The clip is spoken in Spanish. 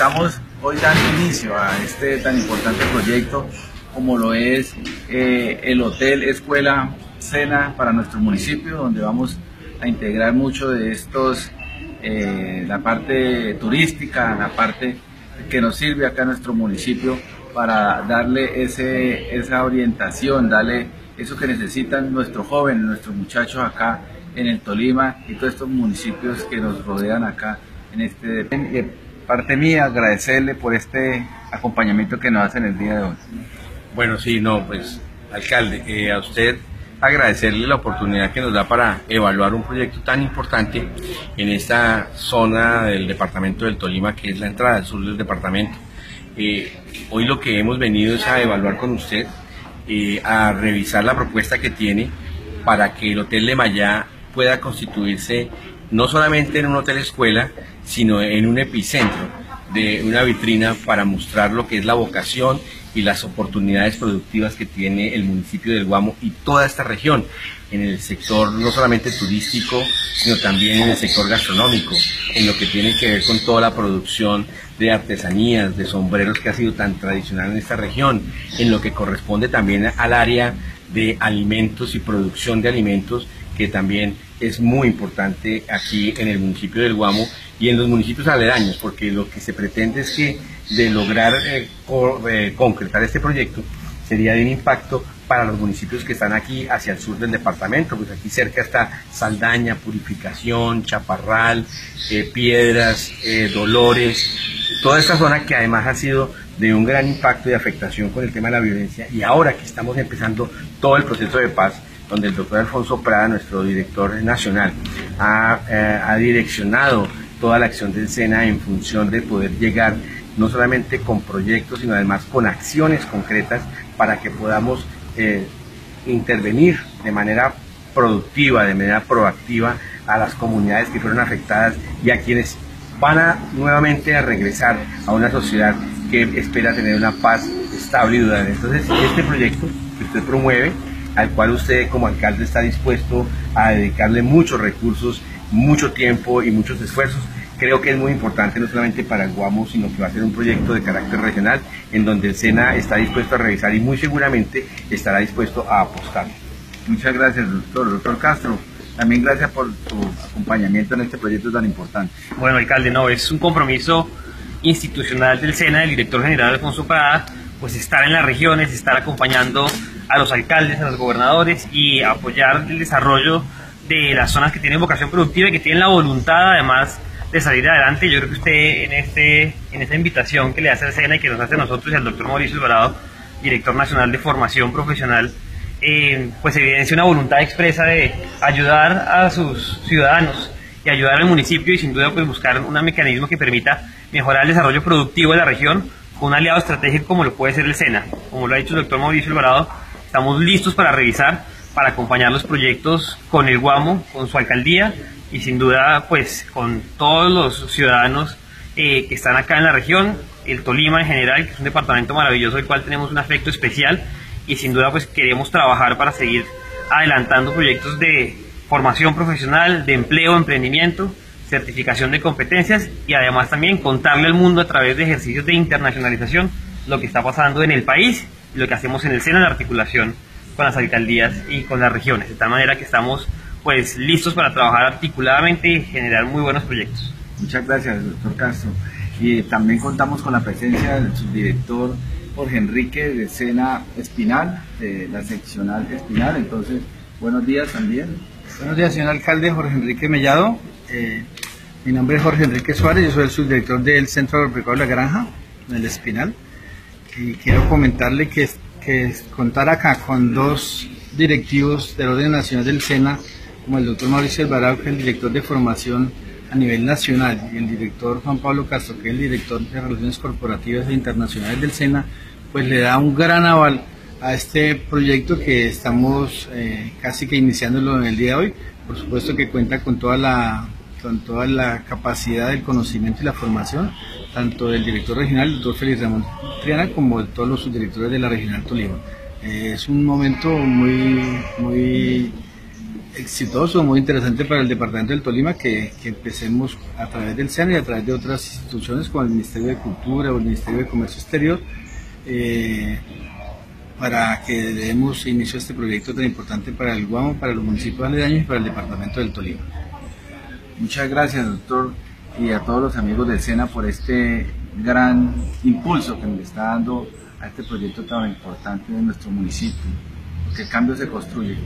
estamos hoy dando inicio a este tan importante proyecto como lo es eh, el Hotel Escuela Cena para nuestro municipio, donde vamos a integrar mucho de estos, eh, la parte turística, la parte que nos sirve acá en nuestro municipio para darle esa orientación, darle eso que necesitan nuestros jóvenes, nuestros muchachos acá en el Tolima y todos estos municipios que nos rodean acá en este parte mía agradecerle por este acompañamiento que nos hacen el día de hoy. Bueno, sí, no, pues alcalde, eh, a usted agradecerle la oportunidad que nos da para evaluar un proyecto tan importante en esta zona del departamento del Tolima, que es la entrada al sur del departamento. Eh, hoy lo que hemos venido es a evaluar con usted, eh, a revisar la propuesta que tiene para que el Hotel de Mayá pueda constituirse no solamente en un hotel escuela, sino en un epicentro de una vitrina para mostrar lo que es la vocación y las oportunidades productivas que tiene el municipio del Guamo y toda esta región en el sector no solamente turístico, sino también en el sector gastronómico, en lo que tiene que ver con toda la producción de artesanías, de sombreros que ha sido tan tradicional en esta región, en lo que corresponde también al área de alimentos y producción de alimentos que también es muy importante aquí en el municipio del Guamo y en los municipios aledaños, porque lo que se pretende es que de lograr eh, eh, concretar este proyecto sería de un impacto para los municipios que están aquí hacia el sur del departamento, pues aquí cerca está Saldaña, Purificación, Chaparral, eh, Piedras, Dolores, toda esta zona que además ha sido de un gran impacto y afectación con el tema de la violencia y ahora que estamos empezando todo el proceso de paz, donde el doctor Alfonso Prada, nuestro director nacional, ha, eh, ha direccionado toda la acción del SENA en función de poder llegar no solamente con proyectos, sino además con acciones concretas para que podamos eh, intervenir de manera productiva, de manera proactiva a las comunidades que fueron afectadas y a quienes van a nuevamente a regresar a una sociedad que espera tener una paz estable y duradera. Entonces, este proyecto que usted promueve al cual usted como alcalde está dispuesto a dedicarle muchos recursos, mucho tiempo y muchos esfuerzos. Creo que es muy importante no solamente para el Guamo, sino que va a ser un proyecto de carácter regional en donde el SENA está dispuesto a revisar y muy seguramente estará dispuesto a apostar. Muchas gracias, doctor. Doctor Castro, también gracias por su acompañamiento en este proyecto tan importante. Bueno, alcalde, no, es un compromiso institucional del SENA, del director general Alfonso Prada, pues estar en las regiones, estar acompañando a los alcaldes, a los gobernadores y apoyar el desarrollo de las zonas que tienen vocación productiva y que tienen la voluntad además de salir adelante. Yo creo que usted en este en esta invitación que le hace al SENA y que nos hace a nosotros y al doctor Mauricio Alvarado, director nacional de formación profesional, eh, pues evidencia una voluntad expresa de ayudar a sus ciudadanos y ayudar al municipio y sin duda pues buscar un mecanismo que permita mejorar el desarrollo productivo de la región con un aliado estratégico como lo puede ser el SENA. Como lo ha dicho el doctor Mauricio Alvarado, estamos listos para revisar, para acompañar los proyectos con el Guamo, con su alcaldía y sin duda pues con todos los ciudadanos eh, que están acá en la región, el Tolima en general, que es un departamento maravilloso del cual tenemos un afecto especial y sin duda pues queremos trabajar para seguir adelantando proyectos de formación profesional, de empleo, emprendimiento certificación de competencias y además también contarle al mundo a través de ejercicios de internacionalización lo que está pasando en el país y lo que hacemos en el seno de articulación con las alcaldías y con las regiones, de tal manera que estamos pues listos para trabajar articuladamente y generar muy buenos proyectos. Muchas gracias, doctor Castro. Y también contamos con la presencia del subdirector Jorge Enrique de Sena Espinal, de la seccional Espinal. Entonces, buenos días también. Buenos días, señor alcalde Jorge Enrique Mellado. Eh, mi nombre es Jorge Enrique Suárez, yo soy el subdirector del Centro Agropecuario de la Granja, en el Espinal. Y quiero comentarle que, que contar acá con dos directivos del orden nacional del SENA, como el doctor Mauricio Alvarado, que es el director de formación a nivel nacional, y el director Juan Pablo Castro, que es el director de Relaciones Corporativas e Internacionales del SENA, pues le da un gran aval a este proyecto que estamos eh, casi que iniciándolo en el día de hoy. Por supuesto que cuenta con toda la con toda la capacidad del conocimiento y la formación, tanto del director regional, el doctor Félix Ramón Triana, como de todos los subdirectores de la regional Tolima. Eh, es un momento muy, muy exitoso, muy interesante para el departamento del Tolima que, que, empecemos a través del SENA y a través de otras instituciones como el Ministerio de Cultura o el Ministerio de Comercio Exterior eh, para que demos inicio a este proyecto tan importante para el Guamo, para los municipios aledaños y para el departamento del Tolima. Muchas gracias, doctor, y a todos los amigos del SENA por este gran impulso que nos está dando a este proyecto tan importante de nuestro municipio, que el cambio se construye.